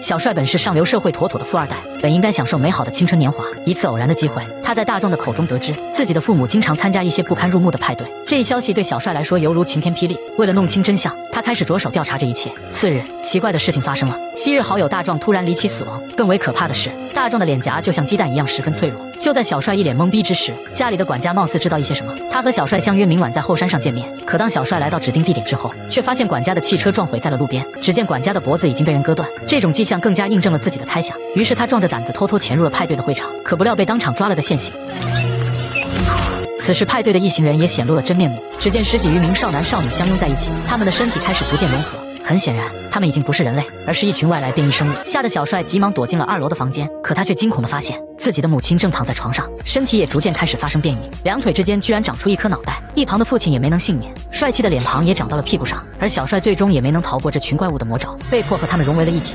小帅本是上流社会妥妥的富二代，本应该享受美好的青春年华。一次偶然的机会，他在大壮的口中得知自己的父母经常参加一些不堪入目的派对。这一消息对小帅来说犹如晴天霹雳。为了弄清真相，他开始着手调查这一切。次日，奇怪的事情发生了，昔日好友大壮突然离奇死亡。更为可怕的是，大壮的脸颊就像鸡蛋一样十分脆弱。就在小帅一脸懵逼之时，家里的管家貌似知道一些什么，他和小帅相约明晚在后山上见面。可当小帅来到指定地点之后，却发现管家的汽车撞毁在了路边。只见管家的脖子已经被人割断，这种迹象更加印证了自己的猜想。于是他壮着胆子偷偷潜入了派对的会场，可不料被当场抓了个现行。此时派对的一行人也显露了真面目，只见十几余名少男少女相拥在一起，他们的身体开始逐渐融合。很显然，他们已经不是人类，而是一群外来变异生物。吓得小帅急忙躲进了二楼的房间，可他却惊恐地发现自己的母亲正躺在床上，身体也逐渐开始发生变异，两腿之间居然长出一颗脑袋。一旁的父亲也没能幸免，帅气的脸庞也长到了屁股上，而小帅最终也没能逃过这群怪物的魔爪，被迫和他们融为了一体。